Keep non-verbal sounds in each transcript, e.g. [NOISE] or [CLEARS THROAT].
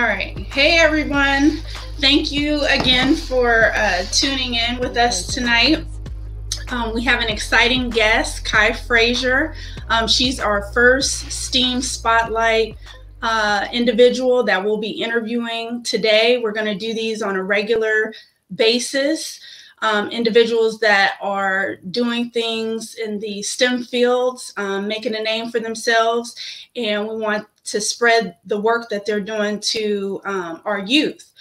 All right. Hey, everyone. Thank you again for uh, tuning in with us tonight. Um, we have an exciting guest, Kai Frazier. Um, she's our first STEAM Spotlight uh, individual that we'll be interviewing today. We're going to do these on a regular basis. Um, individuals that are doing things in the STEM fields, um, making a name for themselves, and we want to spread the work that they're doing to um, our youth.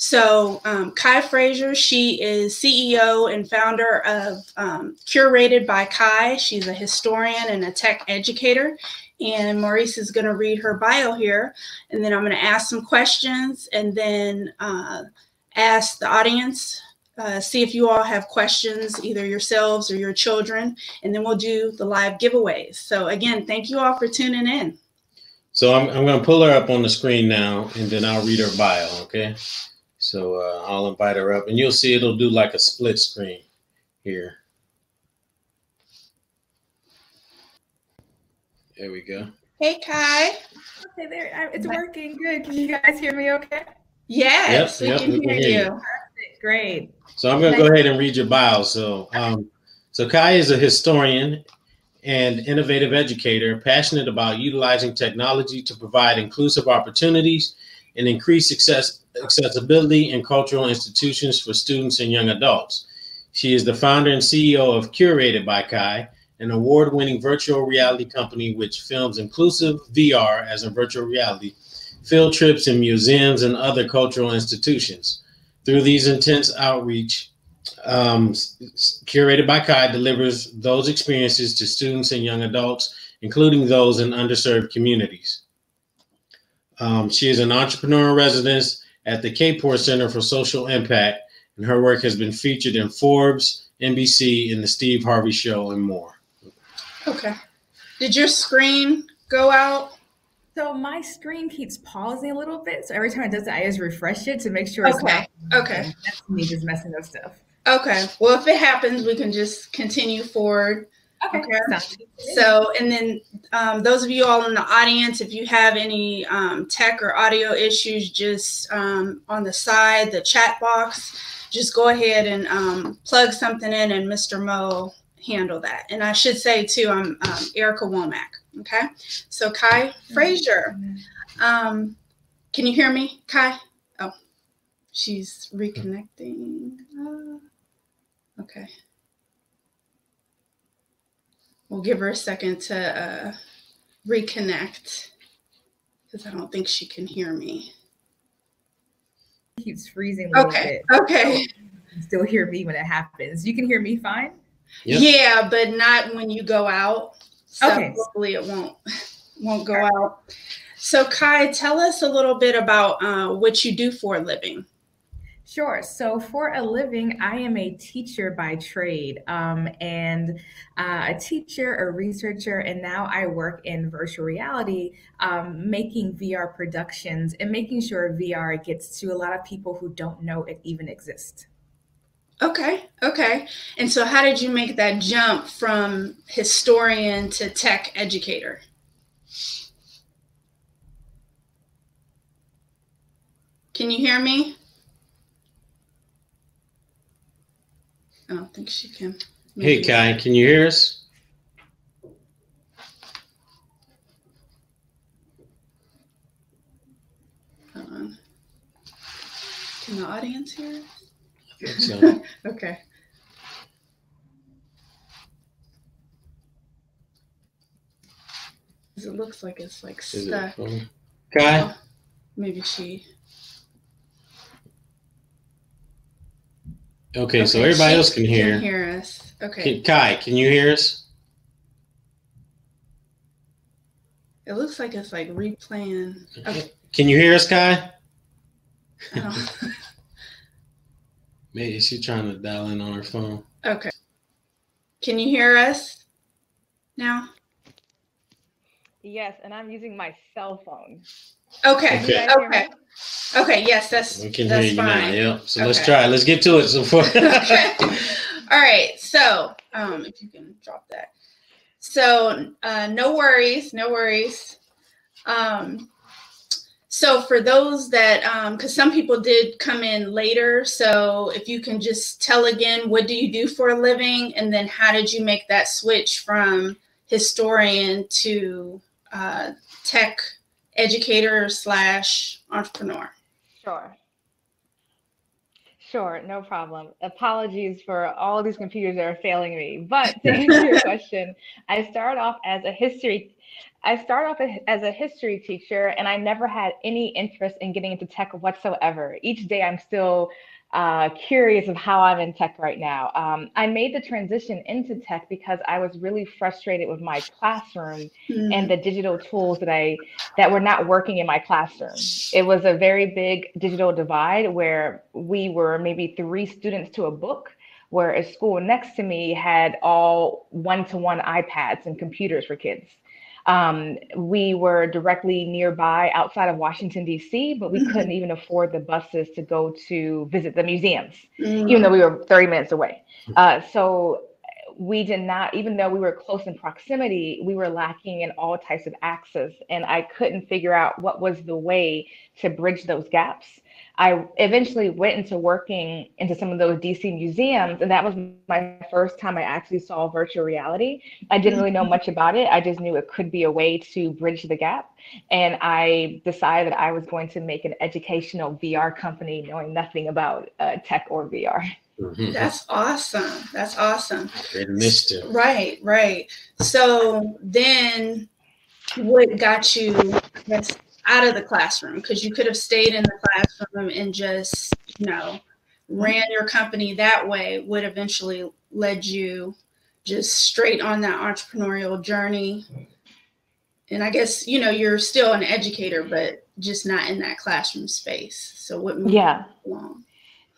So, um, Kai Frazier, she is CEO and founder of um, Curated by Kai. She's a historian and a tech educator. And Maurice is going to read her bio here. And then I'm going to ask some questions and then uh, ask the audience, uh, see if you all have questions, either yourselves or your children. And then we'll do the live giveaways. So, again, thank you all for tuning in. So, I'm, I'm going to pull her up on the screen now and then I'll read her bio, okay? So uh, I'll invite her up and you'll see it'll do like a split screen here. There we go. Hey, Kai. Okay, there. It's working. Good. Can you guys hear me okay? Yes, yep, we, yep, can, we hear, hear you. you. Great. So I'm going to go ahead and read your bio. So, um, so Kai is a historian and innovative educator, passionate about utilizing technology to provide inclusive opportunities and increase success, accessibility in cultural institutions for students and young adults. She is the founder and CEO of Curated by Kai, an award winning virtual reality company which films inclusive VR as in virtual reality, field trips in museums and other cultural institutions. Through these intense outreach, um, Curated by Kai delivers those experiences to students and young adults, including those in underserved communities. Um, she is an entrepreneur in residence at the Kapor Center for Social Impact, and her work has been featured in Forbes, NBC, and the Steve Harvey Show, and more. Okay. Did your screen go out? So my screen keeps pausing a little bit. So every time it does that, I just refresh it to make sure it's Okay. not. Okay. That's me just messing up stuff. Okay. Well, if it happens, we can just continue forward. Okay. Okay. So, and then um, those of you all in the audience, if you have any um, tech or audio issues, just um, on the side, the chat box, just go ahead and um, plug something in, and Mr. Mo handle that. And I should say too, I'm um, Erica Womack. Okay. So Kai Frazier, um, can you hear me, Kai? Oh, she's reconnecting. Uh, okay. We'll give her a second to uh, reconnect because I don't think she can hear me. Keeps freezing a Okay. bit. Okay. You still hear me when it happens. You can hear me fine. Yep. Yeah, but not when you go out. So Okay. hopefully it won't won't go out. So Kai, tell us a little bit about uh, what you do for a living. Sure. So, for a living, I am a teacher by trade, um, and uh, a teacher, a researcher, and now I work in virtual reality, um, making VR productions and making sure VR gets to a lot of people who don't know it even exists. Okay, okay. And so, how did you make that jump from historian to tech educator? Can you hear me? I don't think she can. Hey, Maybe- Kai, can you hear us? Hold on. Can the audience hear? us? So, [LAUGHS] Okay. It looks like it's like is it stuck. phone? Oh, Kai, Maybe she. okay, so everybody else can hear. Can hear us. Okay. Can- Kai, can you hear us? It looks like it's like replaying. Okay. Can you hear us, Kai? Oh, [LAUGHS] Maybe is she trying to dial in on her phone? okay. Can you hear us now? Yes, and I'm using my cell phone. Okay. Okay. You guys hear Okay. Okay. Yes, that's We can that's hear you now. Yep. So let's try. Let's get to it. So for okay. [LAUGHS] All right. So, um, if you can drop that. So, uh, no worries, no worries. Um, so for those that because um, some people did come in later so if you can just tell again what do you do for a living and then how did you make that switch from historian to uh, tech educator slash entrepreneur sure Sure, no problem. Apologies for all these computers that are failing me. But to answer your [LAUGHS] question, I started off as a history I started off as a history teacher and I never had any interest in getting into tech whatsoever. Each day I'm still uh, curious of how I'm in tech right now. Um, I made the transition into tech because I was really frustrated with my classroom mm. and the digital tools that I that were not working in my classroom. It was a very big digital divide where we were maybe three students to a book where a school next to me had all one-to-one iPads and computers for kids. Um, we were directly nearby outside of Washington, D.C., but we mm-hmm. couldn't even afford the buses to go to visit the museums, mm-hmm. even though we were 30 minutes away. Uh, so we did not, even though we were close in proximity, we were lacking in all types of access. And I couldn't figure out what was the way to bridge those gaps. I eventually went into working into some of those DC museums, and that was my first time I actually saw virtual reality. I didn't really know much about it. I just knew it could be a way to bridge the gap. And I decided that I was going to make an educational VR company, knowing nothing about uh, tech or VR. Mm-hmm. That's awesome. That's awesome. It missed it. Right, right. So then what got you out of the classroom because you could have stayed in the classroom and just you know ran your company that way would eventually led you just straight on that entrepreneurial journey and i guess you know you're still an educator but just not in that classroom space so what yeah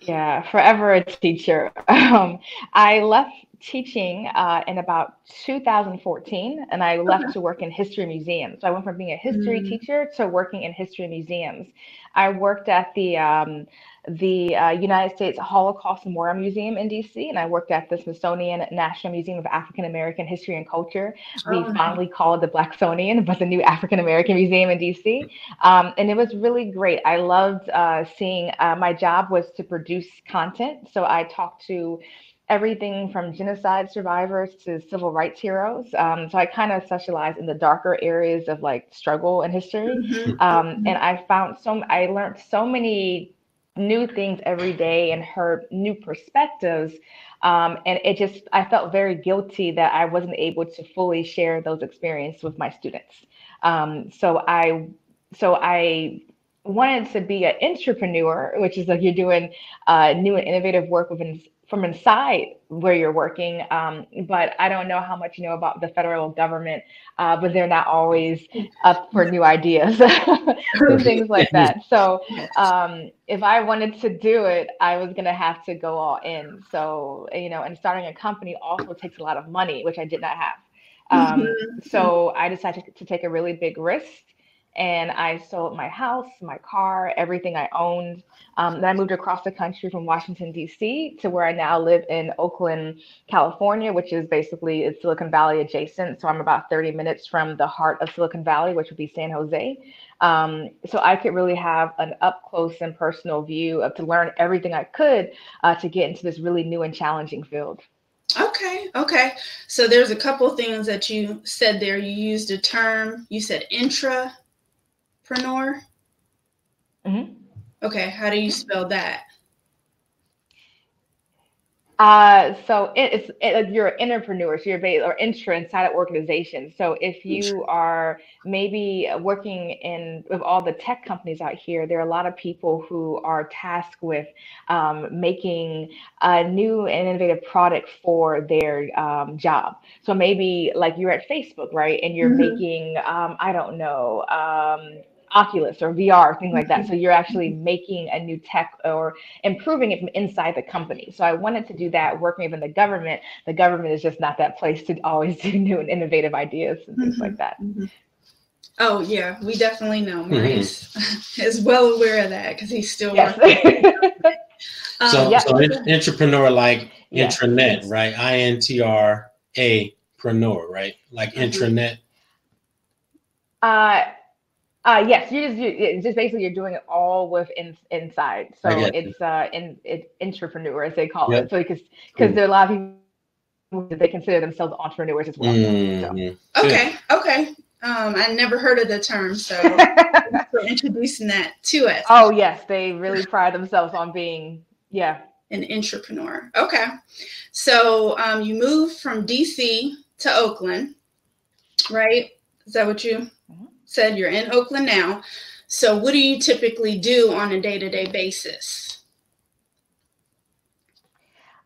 yeah forever a teacher [LAUGHS] um, i left teaching uh, in about 2014 and I left okay. to work in history museums. So I went from being a history mm. teacher to working in history museums. I worked at the um, the uh, United States Holocaust Memorial Museum in DC, and I worked at the Smithsonian National Museum of African American History and Culture. We oh, fondly call it the Blacksonian, but the new African American Museum in DC. Um, and it was really great. I loved uh, seeing, uh, my job was to produce content. So I talked to everything from genocide survivors to civil rights heroes. Um, so I kind of specialize in the darker areas of like struggle and history. Mm-hmm. Um, mm-hmm. and I found so I learned so many new things every day and heard new perspectives. Um, and it just I felt very guilty that I wasn't able to fully share those experiences with my students. Um, so I so I wanted to be an intrapreneur, which is like you're doing uh, new and innovative work within from inside where you're working. Um, but I don't know how much you know about the federal government, uh, but they're not always up for new ideas, [LAUGHS] and things like that. So [LAUGHS] um, if I wanted to do it, I was going to have to go all in. So, you know, and starting a company also takes a lot of money, which I did not have. Um, mm-hmm. So I decided to, to take a really big risk and I sold my house, my car, everything I owned. Um, then I moved across the country from Washington, D.C. to where I now live in Oakland, California, which is basically it's Silicon Valley adjacent. So I'm about 30 minutes from the heart of Silicon Valley, which would be San Jose. Um, so I could really have an up close and personal view of to learn everything I could uh, to get into this really new and challenging field. Okay, okay. So there's a couple things that you said there. You used a term, you said intra Preneur? Mm-hmm. Okay, how do you spell that? Uh, so it, it's it, you're an entrepreneur, so you're or intra inside of organizations. So if you are maybe working in with all the tech companies out here, there are a lot of people who are tasked with um, making a new and innovative product for their um, job. So maybe like you're at Facebook, right, and you're mm-hmm. making um, I don't know um, Oculus or VR, things like that. So you're actually making a new tech or improving it from inside the company. So I wanted to do that working within the government. The government is just not that place to [LAUGHS] always do new and innovative ideas and things mm-hmm. like that. Mm-hmm. Oh yeah, we definitely know mm-hmm. Maurice [LAUGHS] mm-hmm. is well aware of that because he's still yes. working. [LAUGHS] um, so, yeah. so intrapreneur like yeah. intranet, right? I N T R A preneur, right? Like mm-hmm. intranet. Uh Uh, yes, you just you, just basically you're doing it all with in, inside. So it's uh in it entrepreneur as they call yep. it. So because because there are a lot of people that they consider themselves entrepreneurs as well. Mm-hmm. So. Okay, okay. Um, I never heard of the term, so [LAUGHS] for introducing that to us. Oh yes, they really pride themselves on being yeah an entrepreneur. Okay, so um, you moved from DC to Oakland, right? Is that what you? Said you're in Oakland now. So, what do you typically do on a day to day basis?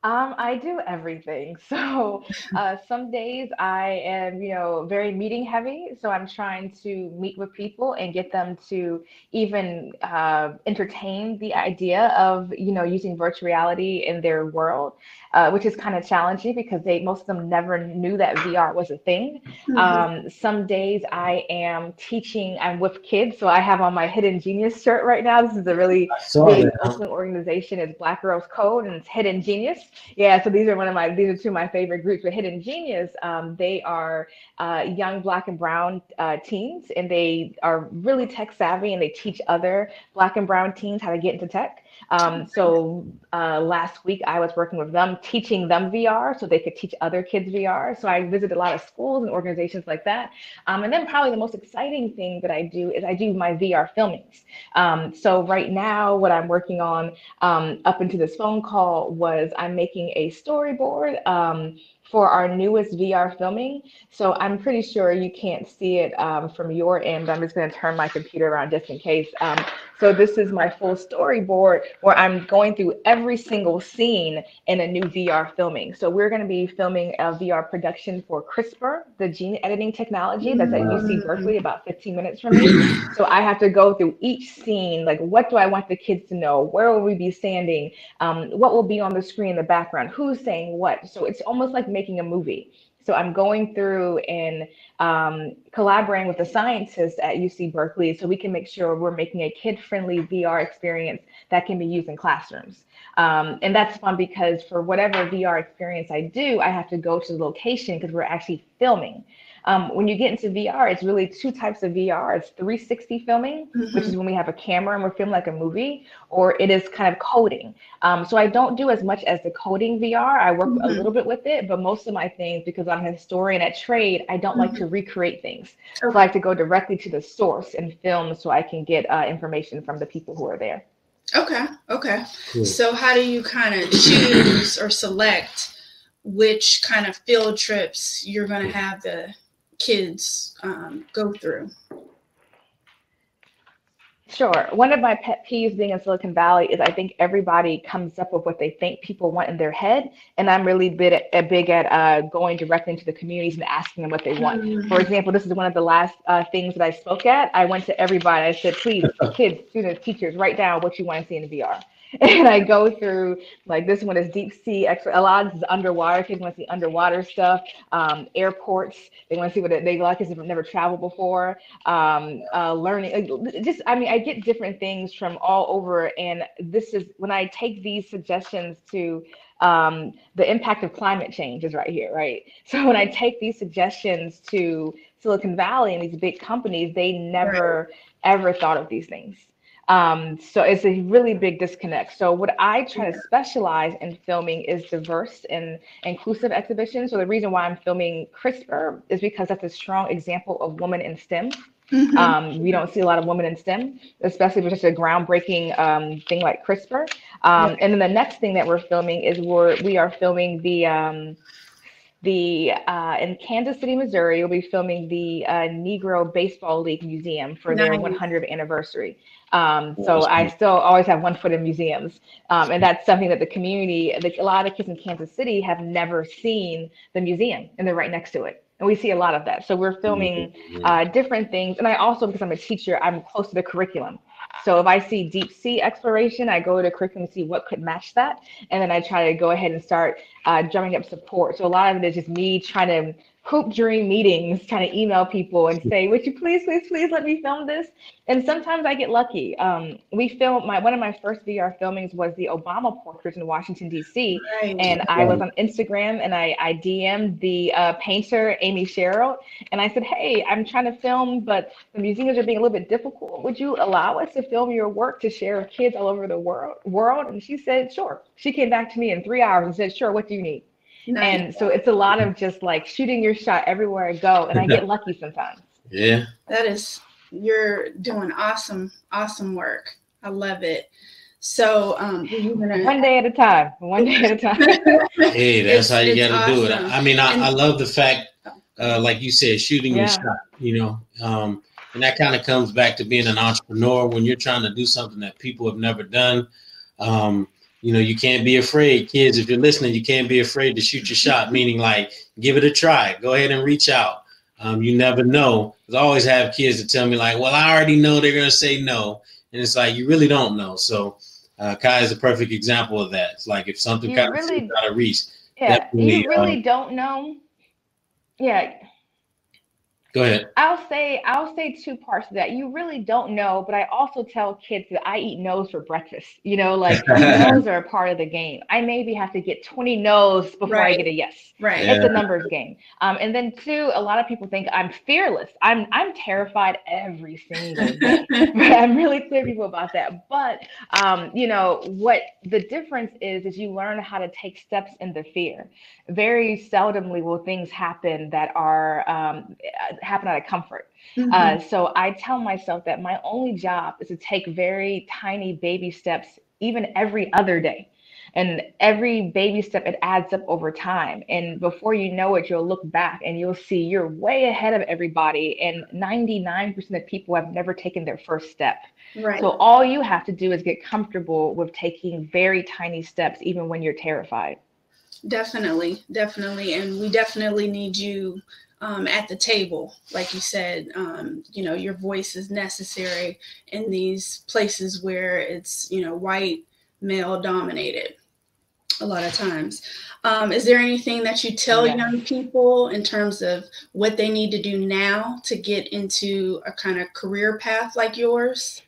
Um, I do everything. [LAUGHS] So [LAUGHS] uh, some days I am, you know, very meeting heavy. So I'm trying to meet with people and get them to even uh, entertain the idea of, you know, using virtual reality in their world uh, which is kind of challenging because they most of them never knew that VR was a thing. Mm-hmm. Um, some days I am teaching. I'm with kids, so I have on my Hidden Genius shirt right now. This is a really big organization. It's Black Girls Code and it's Hidden Genius. Yeah, so these are one of my these are two of my favorite groups. With Hidden Genius, um, they are uh, young Black and Brown uh, teens, and they are really tech savvy, and they teach other Black and Brown teens how to get into tech. Um, so uh, last week I was working with them, teaching them VR so they could teach other kids VR. So I visited a lot of schools and organizations like that. Um, and then probably the most exciting thing that I do is I do my VR filmings. Um, so right now, what I'm working on um, up into this phone call was I'm making a storyboard um, for our newest VR filming. So I'm pretty sure you can't see it um, from your end. I'm just going to turn my computer around just in case. Um, so this is my full storyboard where I'm going through every single scene in a new VR filming. So we're going to be filming a VR production for CRISPR, the gene editing technology that's at UC Berkeley, about 15 minutes from me. So I have to go through each scene, like what do I want the kids to know? Where will we be standing? Um, what will be on the screen in the background? Who's saying what? So it's almost like making a movie. So I'm going through and um, collaborating with the scientists at UC Berkeley so we can make sure we're making a kid-friendly VR experience that can be used in classrooms. Um, and that's fun because for whatever VR experience I do, I have to go to the location because we're actually filming. Um, when you get into VR, it's really two types of VR. It's 360 filming, mm-hmm. which is when we have a camera and we're filming like a movie, or it is kind of coding. Um, so I don't do as much as the coding VR. I work mm-hmm. a little bit with it, but most of my things, because I'm a historian at trade, I don't mm-hmm. like to recreate things. Okay. So I like to go directly to the source and film so I can get uh, information from the people who are there. Okay. Okay. Cool. So how do you kind of choose or select which kind of field trips you're going to have the kids um, go through? Sure. One of my pet peeves being in Silicon Valley is I think everybody comes up with what they think people want in their head, and I'm really big at, uh, big at uh, going directly into the communities and asking them what they want. Mm-hmm. For example, this is one of the last uh, things that I spoke at. I went to everybody. I said, "Please, [LAUGHS] kids, students, teachers, write down what you want to see in the VR." [LAUGHS] and I go through like this one is deep sea a lot of this is underwater. Kids want to see underwater stuff. Um, airports, they want to see what it, they like because they've never traveled before. Um, uh, learning, just I mean, I get different things from all over, and this is when I take these suggestions to um, the impact of climate change is right here, right? [LAUGHS] So when I take these suggestions to Silicon Valley and these big companies, they never right. ever thought of these things. Um, so it's a really big disconnect. So what I try to specialize in filming is diverse and inclusive exhibitions. So the reason why I'm filming CRISPR is because that's a strong example of women in STEM. Mm-hmm. Um, we don't see a lot of women in STEM, especially for such a groundbreaking um, thing like CRISPR. Um, and then the next thing that we're filming is we're we are filming the um, the uh, in Kansas City, Missouri. We'll be filming the uh, Negro Baseball League Museum for nice. their 100th anniversary. Um, so I still always have one foot in museums, um, and that's something that the community, the, a lot of kids in Kansas City have never seen the museum, and they're right next to it. And we see a lot of that. So we're filming mm-hmm. uh, different things, and I also, because I'm a teacher, I'm close to the curriculum. So if I see deep sea exploration, I go to curriculum to see what could match that, and then I try to go ahead and start uh, drumming up support. So a lot of it is just me trying to hoop during meetings, kind of email people and say, "Would you please, please, please let me film this?" And sometimes I get lucky. Um, we filmed my one of my first VR filmings was the Obama portrait in Washington D.C. Right. And I was on Instagram and I I DM'd the uh, painter Amy Sherald and I said, "Hey, I'm trying to film, but the museums are being a little bit difficult. Would you allow us to film your work to share with kids all over the world?" World? And she said, "Sure." She came back to me in three hours and said, "Sure. What do you need?" Nice. And so it's a lot of just like shooting your shot everywhere I go, and I get [LAUGHS] lucky sometimes. Yeah. That is, you're doing awesome, awesome work. I love it. So, um, gonna... one day at a time, one day at a time. [LAUGHS] hey, that's how you got to awesome. do it. I mean, I, and, I love the fact, uh, like you said, shooting yeah. your shot. You know, um, and that kind of comes back to being an entrepreneur when you're trying to do something that people have never done. Um, you know, you can't be afraid, kids. If you're listening, you can't be afraid to shoot your shot. Meaning, like, give it a try. Go ahead and reach out. Um, you never know. I always have kids to tell me, like, "Well, I already know they're gonna say no," and it's like you really don't know. So, uh, Kai is a perfect example of that. It's like if something you kind really, of out of reach, yeah, you really um, don't know. Yeah, Go ahead. I'll say I'll say two parts of that. You really don't know, but I also tell kids that I eat no's for breakfast. You know, like [LAUGHS] no's are a part of the game. I maybe have to get 20 no's before right. I get a yes. Right. It's yeah. a numbers game. Um, and then two, a lot of people think I'm fearless. I'm I'm terrified every single day. [LAUGHS] I'm really clear people about that. But um, you know, what the difference is is you learn how to take steps in the fear. Very seldomly will things happen that are um, happen out of comfort. Mm-hmm. Uh, so I tell myself that my only job is to take very tiny baby steps, even every other day. And every baby step, it adds up over time. And before you know it, you'll look back and you'll see you're way ahead of everybody. And 99% of people have never taken their first step. Right. So all you have to do is get comfortable with taking very tiny steps, even when you're terrified. Definitely, definitely. And we definitely need you um, at the table. Like you said, um, you know, your voice is necessary in these places where it's, you know, white, male dominated a lot of times. Um, is there anything that you tell yes. young people in terms of what they need to do now to get into a kind of career path like yours?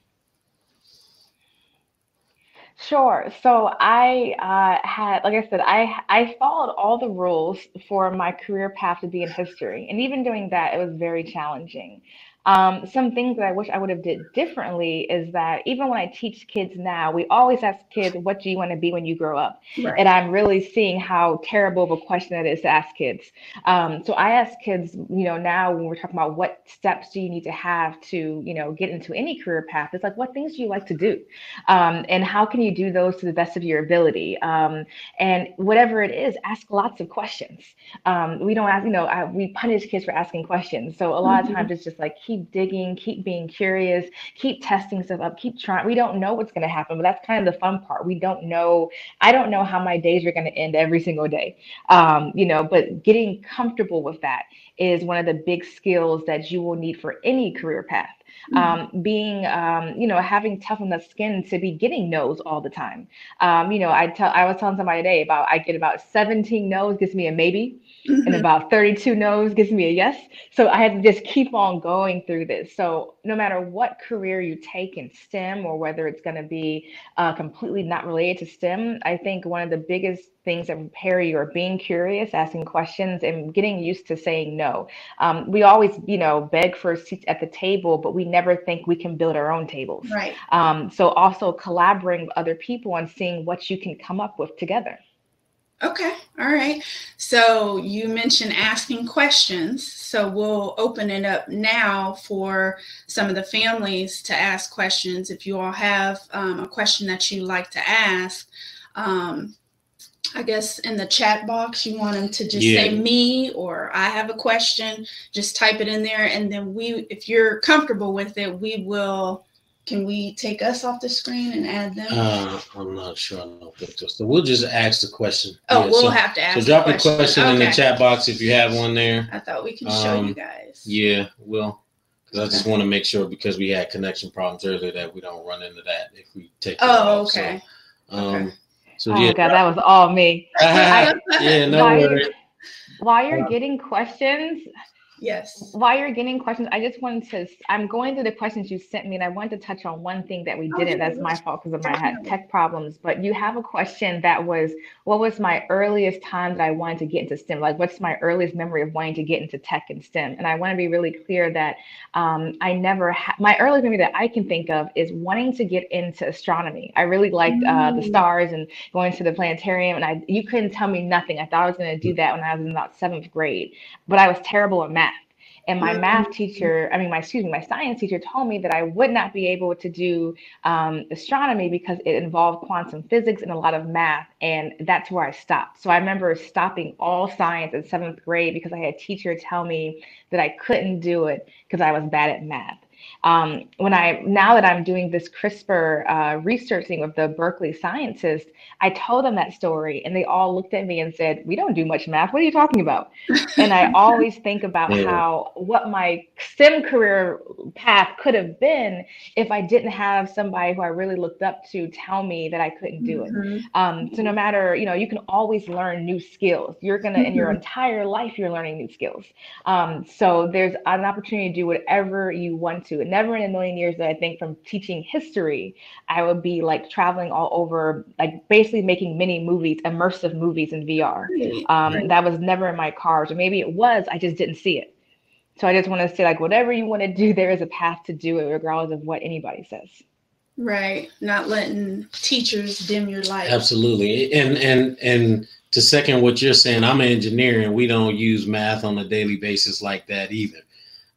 Sure. So I uh, had, like I said, I I followed all the rules for my career path to be in history, and even doing that, it was very challenging. Um, some things that I wish I would have did differently is that even when I teach kids now, we always ask kids, "What do you want to be when you grow up?" Right. And I'm really seeing how terrible of a question that is to ask kids. Um, so I ask kids, you know, now when we're talking about what steps do you need to have to, you know, get into any career path, it's like, what things do you like to do, um, and how can you do those to the best of your ability? Um, and whatever it is, ask lots of questions. Um, we don't ask, you know, I, we punish kids for asking questions. So a lot mm-hmm. of times it's just like keep keep digging, keep being curious, keep testing stuff up, keep trying. We don't know what's going to happen, but that's kind of the fun part. We don't know. I don't know how my days are going to end every single day, um, you know, but getting comfortable with that is one of the big skills that you will need for any career path. Mm-hmm. Um, being, um, you know, having tough enough skin to be getting no's all the time. Um, you know, I tell I was telling somebody today about I get about 17 no's gives me a maybe mm-hmm. and about 32 no's gives me a yes. So I had to just keep on going through this. So no matter what career you take in STEM or whether it's going to be uh, completely not related to STEM, I think one of the biggest things that prepare you are being curious, asking questions, and getting used to saying no. Um, we always, you know, beg for seats at the table, but we never think we can build our own tables. Right. Um, so also collaborating with other people and seeing what you can come up with together. Okay, all right. So you mentioned asking questions. So we'll open it up now for some of the families to ask questions. If you all have um, a question that you like to ask, um, I guess in the chat box, you want them to just yeah. say me or I have a question, just type it in there. And then we, if you're comfortable with it, we will can we take us off the screen and add them? Uh, I'm not sure. I know So we'll just ask the question. Oh, yeah, we'll so, have to ask. So drop a question, question okay. in the chat box if you have one there. I thought we can show um, you guys. Yeah, well, because okay. I just want to make sure because we had connection problems earlier that we don't run into that if we take. Oh, okay. So, um, okay. So oh yeah, God, that was all me. [LAUGHS] yeah, no worries. While you're getting questions, Yes. While you're getting questions, I just wanted to. I'm going through the questions you sent me, and I wanted to touch on one thing that we didn't. That's my fault because of my had tech problems. But you have a question that was, what was my earliest time that I wanted to get into STEM? Like, what's my earliest memory of wanting to get into tech and STEM? And I want to be really clear that um, I never. Ha- my earliest memory that I can think of is wanting to get into astronomy. I really liked uh, the mm. stars and going to the planetarium, and I. You couldn't tell me nothing. I thought I was going to do that when I was in about seventh grade, but I was terrible at math. And my math teacher, I mean, my excuse me, my science teacher told me that I would not be able to do um, astronomy because it involved quantum physics and a lot of math. And that's where I stopped. So I remember stopping all science in seventh grade because I had a teacher tell me that I couldn't do it because I was bad at math um, when I now that I'm doing this CRISPR uh, researching with the Berkeley scientists, I told them that story, and they all looked at me and said, "We don't do much math. What are you talking about?" and I [LAUGHS] always think about yeah. how what my STEM career path could have been if I didn't have somebody who I really looked up to tell me that I couldn't do mm-hmm. it. Um, so no matter you know, you can always learn new skills. You're gonna mm-hmm. in your mm-hmm. entire life, you're learning new skills. Um, so there's an opportunity to do whatever you want to. And never in a million years that I think from teaching history, I would be like traveling all over, like basically making mini movies, immersive movies in VR. Um, right. That was never in my cards, or maybe it was, I just didn't see it. So I just want to say, like, whatever you want to do, [LAUGHS] there is a path to do it, regardless of what anybody says. Right. Not letting teachers dim your light. Absolutely. And and and to second what you're saying, I'm an engineer and we don't use math on a daily basis like that either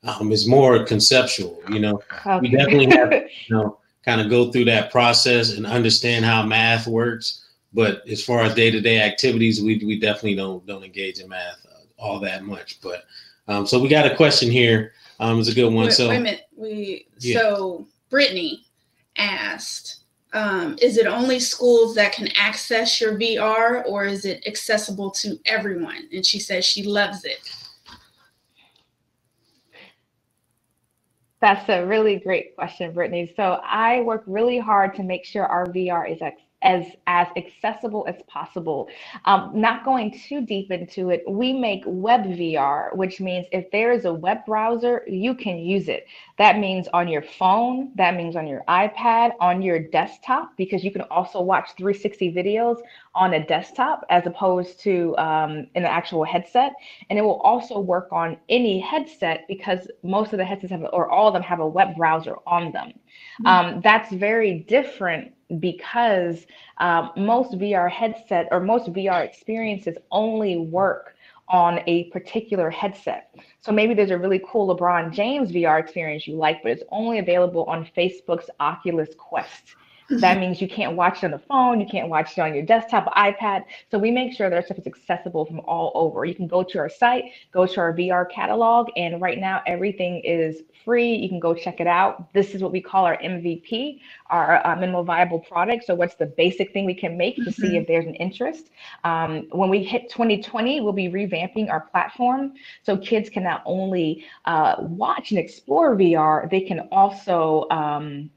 um, is more conceptual. You know, okay. we definitely have [LAUGHS] you know kind of go through that process and understand how math works. But as far as day to day activities, we we definitely don't don't engage in math uh, all that much. But um, so we got a question here. Um, it's a good one. Wait, so wait a minute. We yeah. so Brittany asked. Um, is it only schools that can access your VR or is it accessible to everyone? And she says she loves it. That's a really great question, Brittany. So I work really hard to make sure our VR is as as accessible as possible. Um, not going too deep into it, we make web VR, which means if there is a web browser, you can use it. That means on your phone, that means on your iPad, on your desktop, because you can also watch 360 videos on a desktop as opposed to um, in an actual headset. And it will also work on any headset because most of the headsets have, or all of them have a web browser on them. Mm-hmm. Um, that's very different because um, most VR headset or most VR experiences only work on a particular headset. So maybe there's a really cool LeBron James VR experience you like, but it's only available on Facebook's Oculus Quest. That mm-hmm. means you can't watch it on the phone, you can't watch it on your desktop, iPad. So we make sure that our stuff is accessible from all over. You can go to our site, go to our VR catalog, and right now everything is free. You can go check it out. This is what we call our MVP, our uh, minimal viable product. So what's the basic thing we can make to mm-hmm. see if there's an interest? Um, when we hit 2020, we'll be revamping our platform so kids can not only uh, watch and explore VR, they can also um,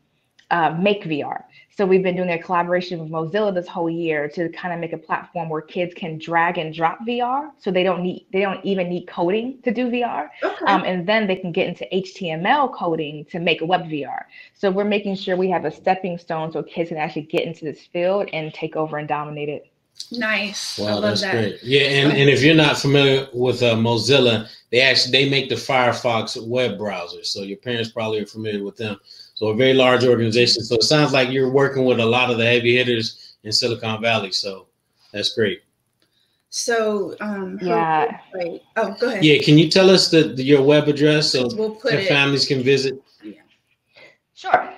uh, make VR. So we've been doing a collaboration with Mozilla this whole year to kind of make a platform where kids can drag and drop VR. So they don't need they don't even need coding to do VR. Okay. Um, and then they can get into HTML coding to make a web VR. So we're making sure we have a stepping stone so kids can actually get into this field and take over and dominate it. Nice. Wow, that's that. great. Yeah, and, and if you're not familiar with uh, Mozilla, they actually they make the Firefox web browser. So your parents probably are familiar with them. So a very large organization. So it sounds like you're working with a lot of the heavy hitters in Silicon Valley. So that's great. So um yeah. Website, oh, go ahead. Yeah, can you tell us the, the your web address so we'll put it, families can visit? Yeah. Sure.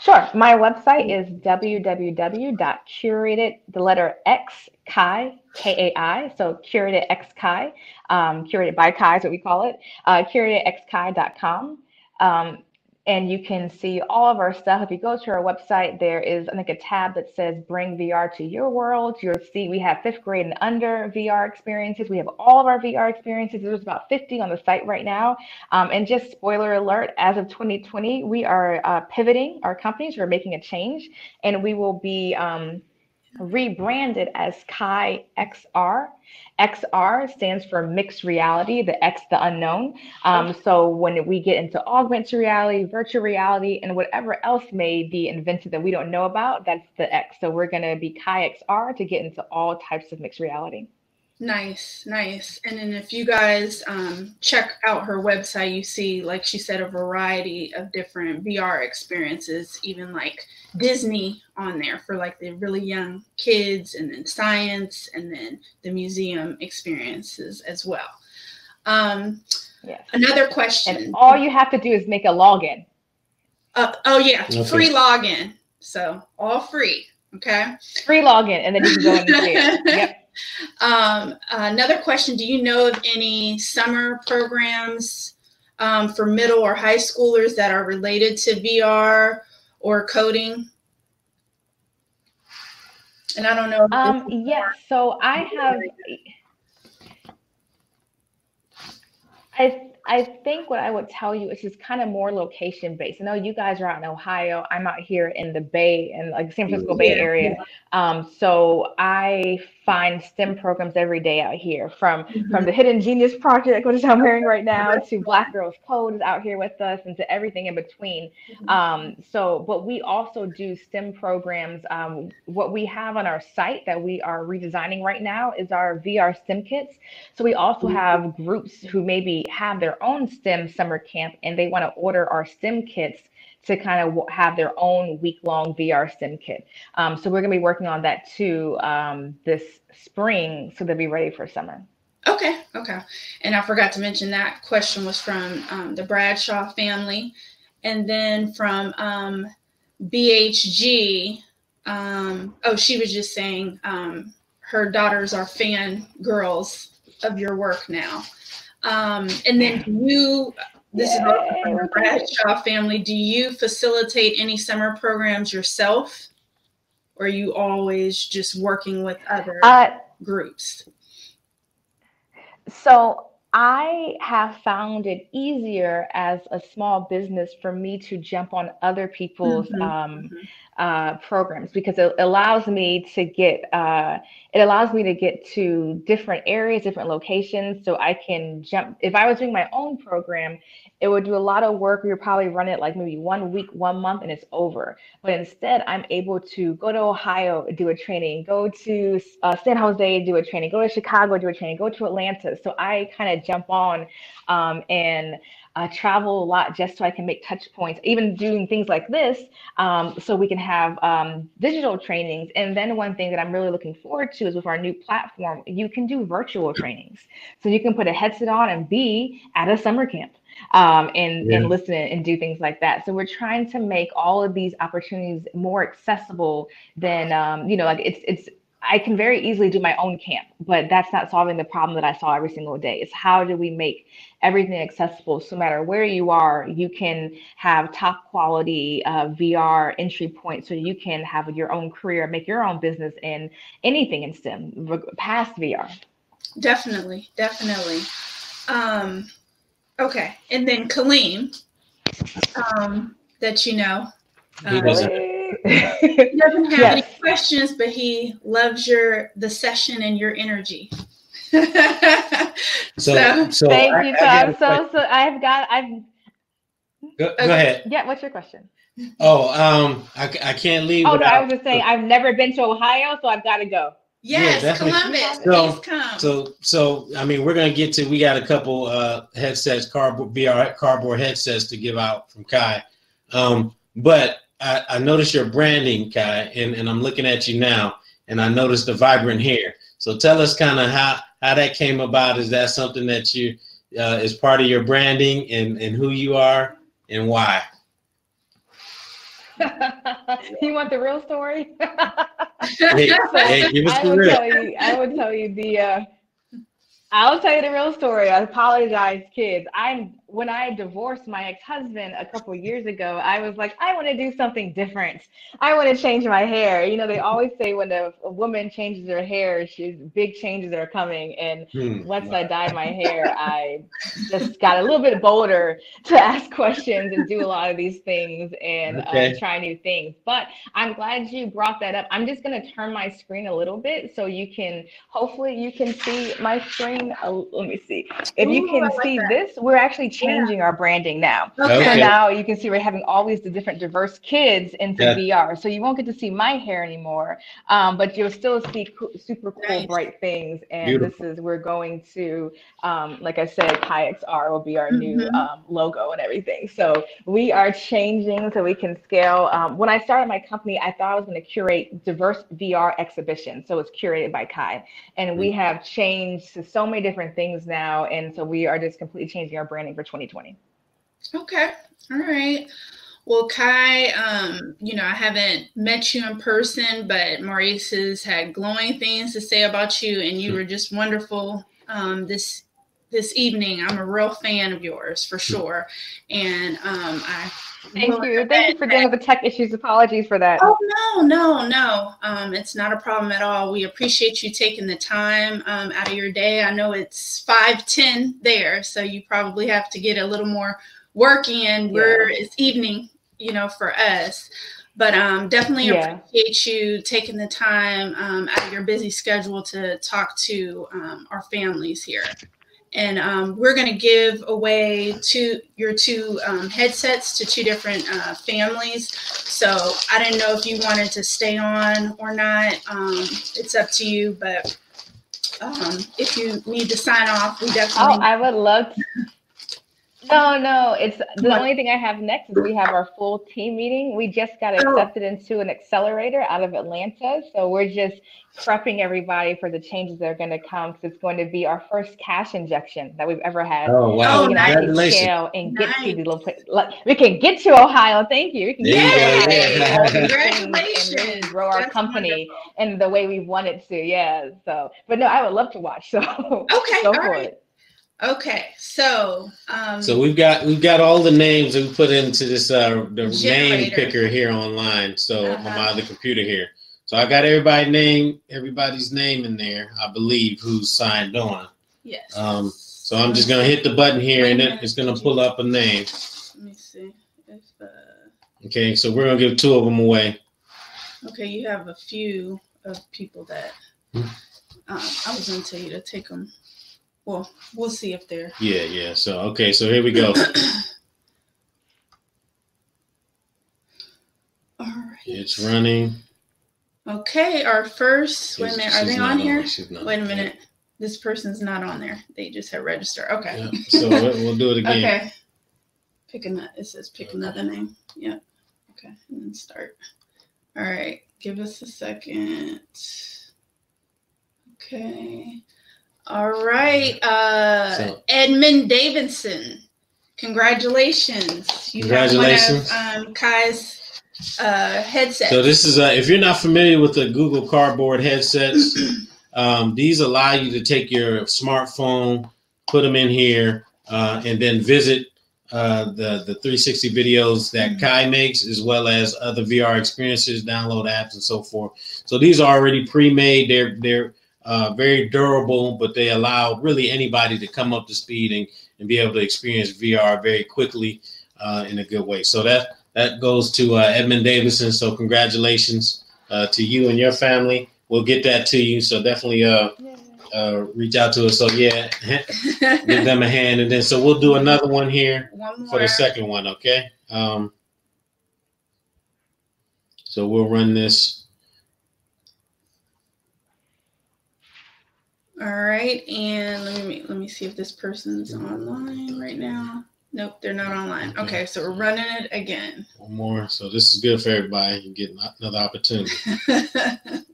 Sure. My website is www.curated the letter X Kai K A I. So curated X Kai, um, curated by Kai is what we call it. Uh, curatedxkai.com. Um, and you can see all of our stuff. If you go to our website, there is I think a tab that says "Bring VR to Your World." You'll see we have fifth grade and under VR experiences. We have all of our VR experiences. There's about 50 on the site right now. Um, and just spoiler alert: as of 2020, we are uh, pivoting our companies. We're making a change, and we will be um, rebranded as Kai XR. XR stands for mixed reality, the X, the unknown. Um, so when we get into augmented reality, virtual reality, and whatever else may be invented that we don't know about, that's the X. So we're going to be Kai XR to get into all types of mixed reality. Nice, nice. And then if you guys um, check out her website, you see, like she said, a variety of different VR experiences, even like Disney on there for like the really young kids, and then science, and then the museum experiences as well. Um, yeah. Another question. And all you have to do is make a login. Uh, oh yeah, okay. free login. So all free. Okay. Free login, and then you can go [LAUGHS] and see it. Yep. Um, another question Do you know of any summer programs um, for middle or high schoolers that are related to VR or coding? And I don't know. Um, yes. So I have. I I think what I would tell you is just kind of more location based. I know you guys are out in Ohio. I'm out here in the Bay and like San Francisco Bay Area. Um, so I find STEM programs every day out here from mm-hmm. from the Hidden Genius Project, which I'm wearing right now, to Black Girls Code is out here with us, and to everything in between. Mm-hmm. Um, so, but we also do STEM programs. Um, what we have on our site that we are redesigning right now is our VR STEM kits. So we also mm-hmm. have groups who maybe have their own STEM summer camp and they want to order our STEM kits to kind of have their own week long VR STEM kit. Um, so we're going to be working on that too um, this spring so they'll be ready for summer. Okay, okay. And I forgot to mention that question was from um, the Bradshaw family. And then from um, BHG, um, oh, she was just saying um, her daughters are fan girls of your work now. And then you this Yay. is from the Bradshaw family. Do you facilitate any summer programs yourself? Or are you always just working with other uh, groups? So I have found it easier as a small business for me to jump on other people's mm-hmm. Um, mm-hmm. Uh, programs because it allows me to get uh, it allows me to get to different areas, different locations, so I can jump. If I was doing my own program, it would do a lot of work. We would probably run it like maybe one week, one month, and it's over. But instead, I'm able to go to Ohio, do a training, go to uh, San Jose, do a training, go to Chicago, do a training, go to Atlanta. So I kind of jump on um, and uh, travel a lot just so I can make touch points, even doing things like this, um, so we can have um, digital trainings. And then one thing that I'm really looking forward to is with our new platform, you can do virtual trainings. So you can put a headset on and be at a summer camp um, and, yeah. and listen and do things like that. So we're trying to make all of these opportunities more accessible than, um, you know, like it's, it's, I can very easily do my own camp, but that's not solving the problem that I saw every single day. It's how do we make everything accessible so no matter where you are, you can have top quality uh, VR entry points so you can have your own career, make your own business in anything in STEM past VR. Definitely, definitely. Um, Okay, and then Kaleem, um, that you know, um, he doesn't, have yes. any questions, but he loves your the session and your energy. [LAUGHS] so, so, so, thank I, you, Tom. So, so I've got I've. Go, okay. go ahead. Yeah, what's your question? Oh, um, I, I can't leave. Oh without, no, I was just saying I've never been to Ohio, so I've got to go. Yes, yeah, Columbus. So, come. so, so, I mean, we're gonna get to. We got a couple uh, headsets, cardboard VR cardboard headsets to give out from Kai. Um, but I, I noticed your branding, Kai, and, and I'm looking at you now, and I noticed the vibrant hair. So, tell us kind of how how that came about. Is that something that you uh, is part of your branding, and and who you are, and why? [LAUGHS] you want the real story? hey, hey, [LAUGHS] give us I the real. Tell you, I would tell you the. Uh, I'll tell you the real story. I apologize, kids. I'm when I divorced my ex-husband a couple years ago, I was like, I want to do something different. I want to change my hair. You know, they [LAUGHS] always say when a, a woman changes her hair, she's big changes are coming. And hmm. once I dyed my hair, I just got a little bit bolder to ask questions and do a lot of these things and uh, okay. uh, try new things. But I'm glad you brought that up. I'm just going to turn my screen a little bit so you can, hopefully, you can see my screen. Uh, let me see. If Ooh, you can like see that. this, we're actually changing yeah. our branding now. Okay. So now you can see we're having all these different diverse kids into yeah. VR. So you won't get to see my hair anymore, um, but you'll still see co- super cool, nice. bright things. And Beautiful. this is we're going to, um, like I said, KaiXR will be our mm-hmm. new um, logo and everything. So we are changing so we can scale. Um, when I started my company, I thought I was going to curate diverse VR exhibitions. So it's curated by Kai, and mm-hmm. we have changed to so many different things now. And so we are just completely changing our branding for 2020. Okay. All right. Well, Kai, um, you know, I haven't met you in person, but Maurice has had glowing things to say about you, and you were just wonderful um, this this evening. I'm a real fan of yours for sure, and um, I thank you, thank you for dealing with the tech issues. Apologies for that. Oh no, no, no, um, it's not a problem at all. We appreciate you taking the time um, out of your day. I know it's five ten there, so you probably have to get a little more work in. We're yeah. it's evening you know, for us. But um, definitely yeah. appreciate you taking the time um, out of your busy schedule to talk to um, our families here. And um, we're going to give away two your two um, headsets to two different uh, families. So I didn't know if you wanted to stay on or not. Um, it's up to you. But if you need to sign off, we definitely. Oh, I would love. To- no, no. It's the only thing I have next is we have our full team meeting. We just got oh. accepted into an accelerator out of Atlanta. So we're just prepping everybody for the changes that are going to come because it's going to be our first cash injection that we've ever had. Oh wow! So we can Congratulations. scale and get nice. to the little place. Like, we can get to Ohio. Thank you. We can get yeah. to Congratulations. And grow our That's company wonderful. in the way we want it to. Yeah. So, but no, I would love to watch. [LAUGHS] So okay, go for right. it. Okay, so um, so we've got we've got all the names that we put into this uh the generator. name picker here online. So uh-huh. on my other computer here. So I got everybody name everybody's name in there. I believe who's signed on. Yes. Um. So I'm just gonna hit the button here, and it, it's gonna pull up a name. Let me see if. Uh... Okay, so we're gonna give two of them away. Okay, you have a few of people that. Hmm. Um, I was gonna tell you to take them well, we'll see if they're. Yeah, yeah. So okay, so here we go. [COUGHS] All right. It's running. Okay, our first. Wait a minute, are they on, on here? Wait a minute. This person's not on there. They just had register. Okay. So we'll do it again. okay. Pick another. It says pick another name. Yep. Okay, and then start. All right. Give us a second. Okay. All right. Uh, so, Edmund Davidson. Congratulations. You Congratulations. Have one of, um, Kai's uh, headsets. So this is, uh, if you're not familiar with the Google Cardboard headsets, [CLEARS THROAT] um, these allow you to take your smartphone, put them in here, uh, and then visit uh, the the 360 videos that mm-hmm. Kai makes, as well as other VR experiences, download apps, and so forth. So these are already pre-made. They're they're uh, very durable, but they allow really anybody to come up to speed and, and be able to experience VR very quickly uh, in a good way. So that that goes to uh, Edmund Davison. So congratulations uh, to you and your family. We'll get that to you. So definitely uh, uh, reach out to us. So yeah, [LAUGHS] give them a hand, and then so we'll do another one here one for the second one. Okay. Um, so we'll run this. All right, and let me let me see if this person's online right now. Nope, they're not online. Okay, so we're running it again. One more. So this is good for everybody. You get another opportunity. [LAUGHS]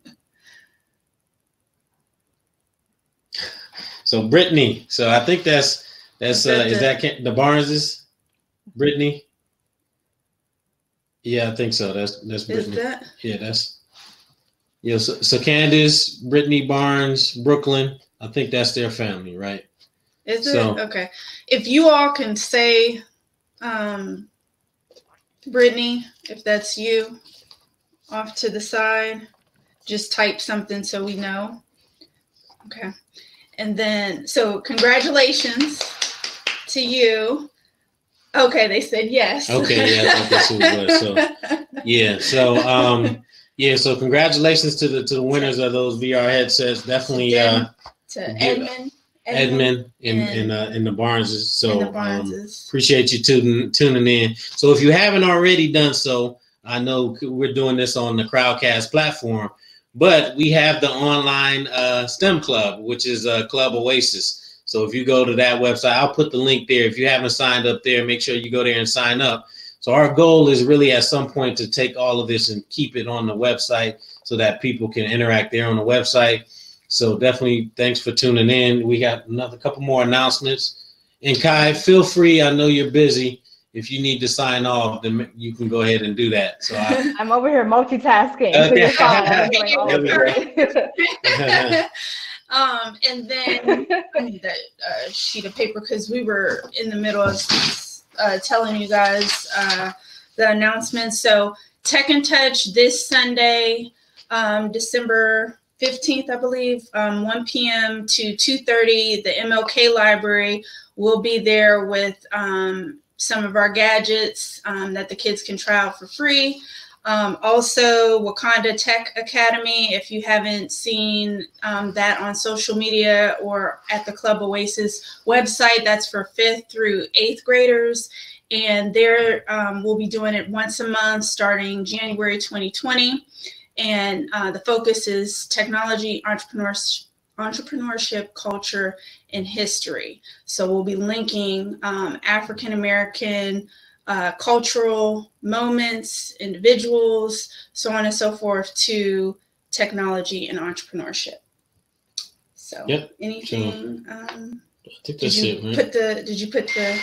so Brittany. So I think that's that's uh, is that the Barneses? Brittany. Yeah, I think so. That's that's Brittany. That? Yeah, that's yeah, so, so Candace, Brittany Barnes, Brooklyn, I think that's their family, right? Is it okay? If you all can say, um, Brittany, if that's you, off to the side, just type something so we know. Okay, and then so congratulations to you. Okay, they said yes. Okay, yeah, that's what it was. So [LAUGHS] yeah, so um, yeah, so congratulations to the to the winners of those VR headsets. Definitely uh, to Edmund. Edmund in in, uh, in the Barneses. So the Barneses. Um, appreciate you tuning tuning in. So if you haven't already done so, I know we're doing this on the Crowdcast platform, but we have the online uh, STEM club, which is uh, Club Oasis. So if you go to that website, I'll put the link there. If you haven't signed up there, make sure you go there and sign up. So our goal is really at some point to take all of this and keep it on the website so that people can interact there on the website so definitely thanks for tuning in. We got another couple more announcements. And Kai, feel free. I know you're busy. If you need to sign off, then you can go ahead and do that. So I, [LAUGHS] am over here multitasking. Okay. [LAUGHS] [LAUGHS] um, and then I need that uh, sheet of paper because we were in the middle of uh, telling you guys uh, the announcements. So Tech and Touch this Sunday, um, December 15th, I believe, um, 1 p.m. to 2:30. The MLK Library will be there with um, some of our gadgets um, that the kids can try out for free. Um, also, Wakanda Tech Academy. If you haven't seen um, that on social media or at the Club Oasis website, that's for fifth through eighth graders. And there um, we'll be doing it once a month starting January 2020 and uh, the focus is technology, entrepreneurship, entrepreneurship, culture, and history. So we'll be linking um, African American uh, cultural moments, individuals, so on and so forth, to technology and entrepreneurship. So, yep. anything? Um, I think that's did you it. Put the? Did you put the?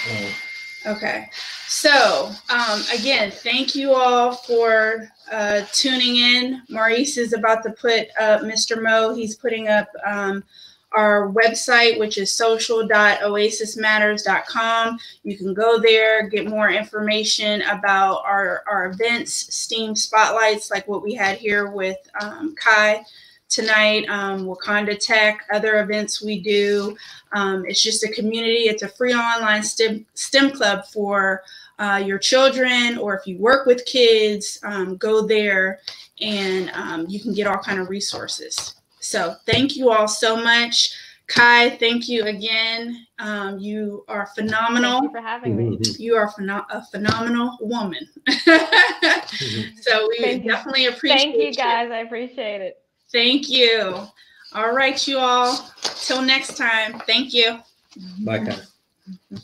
Okay. So, um, again, thank you all for uh, tuning in. Maurice is about to put up Mr. Mo. He's putting up um, our website, which is social.oasismatters.com. You can go there, get more information about our, our events, STEAM spotlights, like what we had here with um, Kai tonight, um, Wakanda Tech, other events we do. Um, it's just a community. It's a free online STEM, STEM club for uh, your children, or if you work with kids, um, go there and um, you can get all kind of resources. So thank you all so much. Kai, thank you again. Um, you are phenomenal. Thank you for having me. Mm-hmm. You are pheno- a phenomenal woman. [LAUGHS] so we thank definitely appreciate. Thank you, guys. You. I appreciate it. Thank you. All right, you all. Till next time. Thank you. Bye, Kai.